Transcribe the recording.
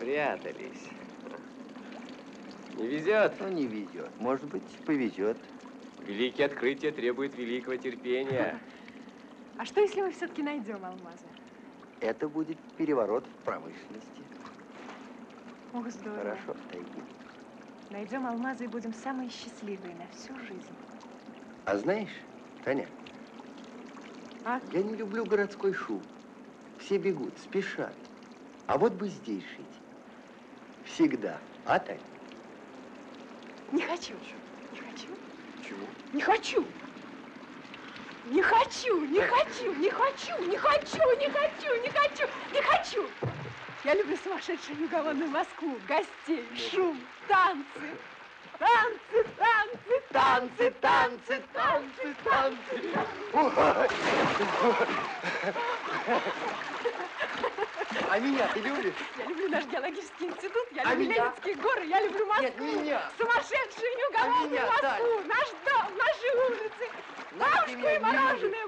Спрятались. Не везет. Ну, не везет. Может быть, повезет. Великие открытия требуют великого терпения. А что, если мы все-таки найдем алмазы? Это будет переворот в промышленности. Ох, здорово. Хорошо, тайги. Найдем алмазы и будем самые счастливые на всю жизнь. А знаешь, Таня, А? я не люблю городской шум. Все бегут, спешат. А вот бы здесь жить. Всегда. А, Тань? Не хочу. Не хочу. Чего? Не хочу. Не хочу, не хочу, не хочу, не хочу, не хочу, не хочу, не хочу. Я люблю сумасшедшую неугомонную Москву, гостей, шум, танцы. Танцы, танцы, танцы, танцы, танцы, танцы. А меня ты любишь? Наш геологический институт, я А люблю меня? Ленинские горы, я люблю Москву. Нет, меня. Сумасшедшую неугомонную А меня, Москву, наш дом, наши улицы. Бабушку и мороженое,